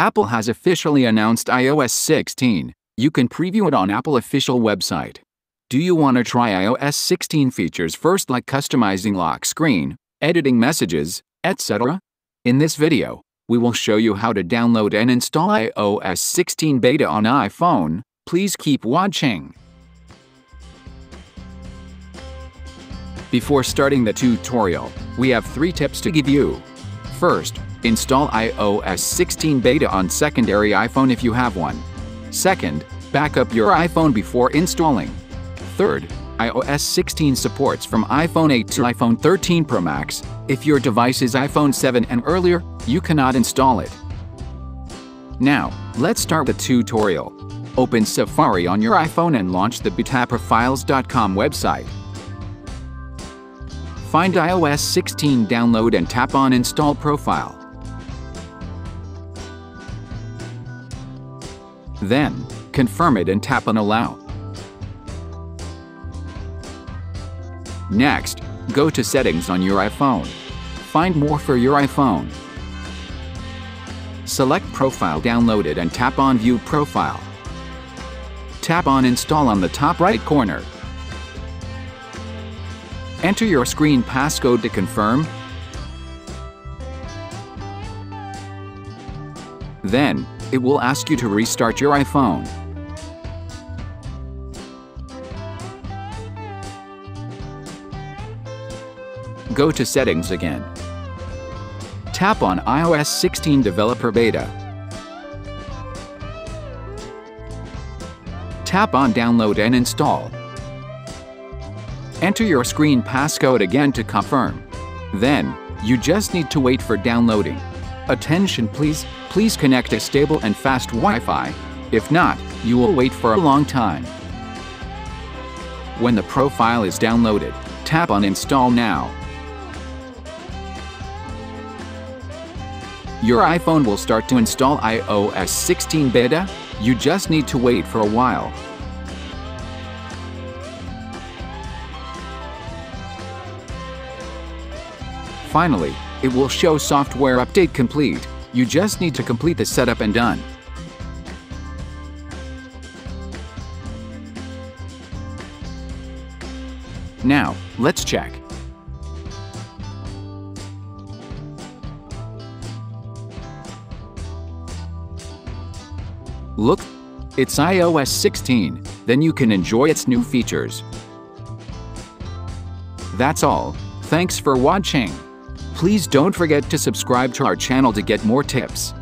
Apple has officially announced iOS 16. You can preview it on Apple official website. Do you want to try iOS 16 features first like customizing lock screen, editing messages, etc.? In this video, we will show you how to download and install iOS 16 beta on iPhone. Please keep watching. Before starting the tutorial, we have three tips to give you. First, install iOS 16 beta on secondary iPhone if you have one. Second, back up your iPhone before installing. Third, iOS 16 supports from iPhone 8 to iPhone 13 Pro Max. If your device is iPhone 7 and earlier, you cannot install it. Now, let's start the tutorial. Open Safari on your iPhone and launch the betaprofiles.com website. Find iOS 16 download and tap on Install Profile. Then, confirm it and tap on Allow. Next, go to Settings on your iPhone. Find More for your iPhone. Select Profile Downloaded and tap on View Profile. Tap on Install on the top right corner. Enter your screen passcode to confirm. Then, it will ask you to restart your iPhone. Go to Settings again. Tap on iOS 16 Developer Beta. Tap on Download and Install. Enter your screen passcode again to confirm. Then, you just need to wait for downloading. Attention please, please connect a stable and fast Wi-Fi. If not, you will wait for a long time. When the profile is downloaded, tap on Install Now. Your iPhone will start to install iOS 16 beta. You just need to wait for a while. Finally, it will show software update complete. You just need to complete the setup and done. Now, let's check. Look, it's iOS 16, then you can enjoy its new features. That's all. Thanks for watching. Please don't forget to subscribe to our channel to get more tips.